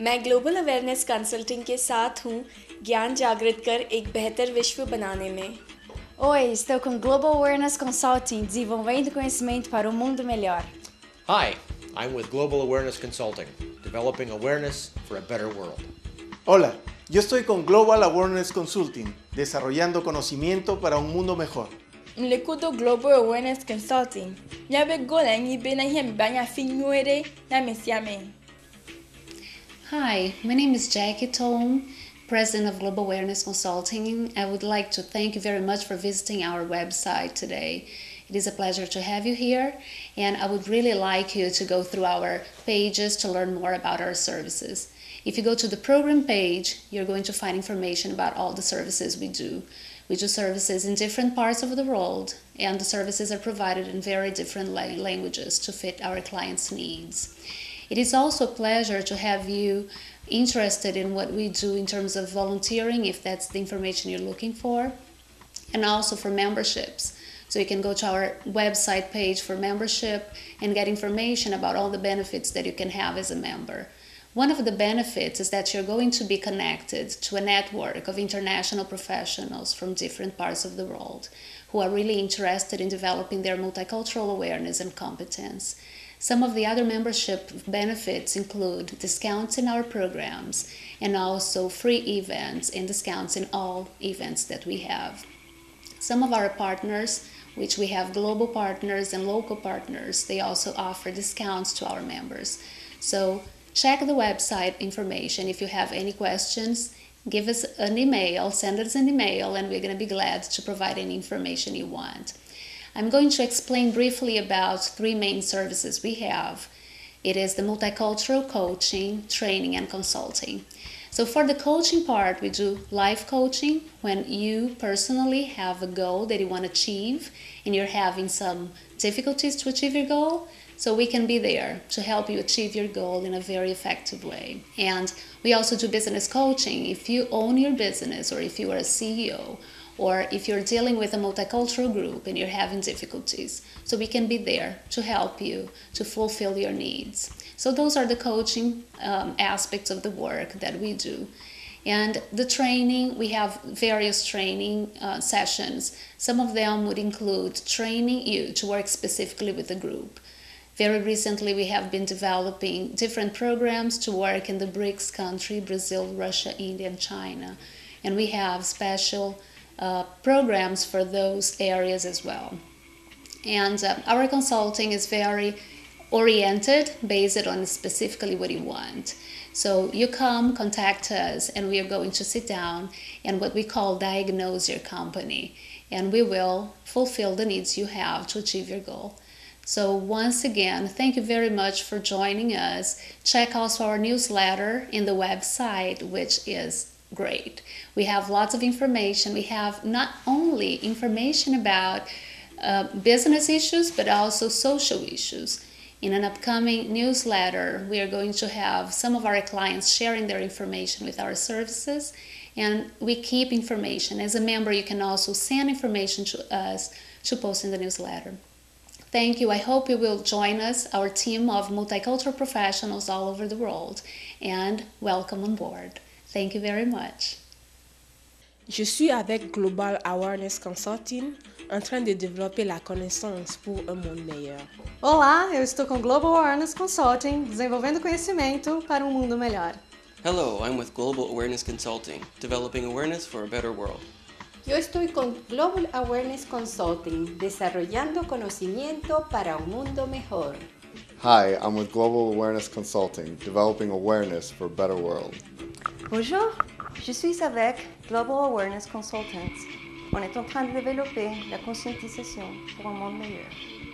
मैं global awareness consulting के साथ हूँ ज्ञान जागृत कर एक बेहतर विश्व बनाने में Oi, estou com Global Awareness Consulting, desenvolvendo conhecimento para um mundo melhor. Hi, I'm with Global Awareness Consulting, developing awareness for a better world. Hola, yo estoy con Global Awareness Consulting, desarrollando conocimiento para un mundo mejor. Mlekuto Global Awareness Consulting. Nyabe gola nyi be na hiem banya fi nyuere na mesiame. Hi, my name is Jackie Tome, President of Global Awareness Consulting. I would like to thank you very much for visiting our website today. It is a pleasure to have you here, and I would really like you to go through our pages to learn more about our services. If you go to the program page, you're going to find information about all the services we do. We do services in different parts of the world, and the services are provided in very different languages to fit our clients' needs. It is also a pleasure to have you interested in what we do in terms of volunteering, if that's the information you're looking for, and also for memberships. So you can go to our website page for membership and get information about all the benefits that you can have as a member. One of the benefits is that you're going to be connected to a network of international professionals from different parts of the world who are really interested in developing their multicultural awareness and competence. Some of the other membership benefits include discounts in our programs and also free events and discounts in all events that we have. Some of our partners, which we have global partners and local partners, they also offer discounts to our members. So check the website information. If you have any questions, give us an email, send us an email, and we're going to be glad to provide any information you want. I'm going to explain briefly about three main services we have. It is the multicultural coaching, training, and consulting. So, for the coaching part, we do life coaching when you personally have a goal that you want to achieve and you're having some difficulties to achieve your goal. So, we can be there to help you achieve your goal in a very effective way. And we also do business coaching. If you own your business or if you are a CEO or if you're dealing with a multicultural group and you're having difficulties. So we can be there to help you to fulfill your needs. So those are the coaching um, aspects of the work that we do. And the training, we have various training uh, sessions. Some of them would include training you to work specifically with the group. Very recently, we have been developing different programs to work in the BRICS country Brazil, Russia, India, and China. And we have special uh, programs for those areas as well. And uh, our consulting is very oriented, based on specifically what you want. So you come, contact us, and we are going to sit down and what we call diagnose your company. And we will fulfill the needs you have to achieve your goal. So, once again, thank you very much for joining us. Check also our newsletter in the website, which is great. We have lots of information. We have not only information about uh, business issues, but also social issues. In an upcoming newsletter, we are going to have some of our clients sharing their information with our services, and we keep information. As a member, you can also send information to us to post in the newsletter. Thank you. I hope you will join us, our team of multicultural professionals all over the world, and welcome on board. Thank you very much. Je suis avec Global Awareness Consulting en train de développer la connaissance pour un monde meilleur. Olá, eu estou com Global Awareness Consulting, desenvolvendo conhecimento para um mundo melhor. Hello, I'm with Global Awareness Consulting, developing awareness for a better world. Yo estoy con Global Awareness Consulting, desarrollando conocimiento para un mundo mejor. Hi, I'm with Global Awareness Consulting, developing awareness for a better world. Bonjour, je suis avec Global Awareness Consultants. On est en train de développer la conscientisation pour un monde meilleur.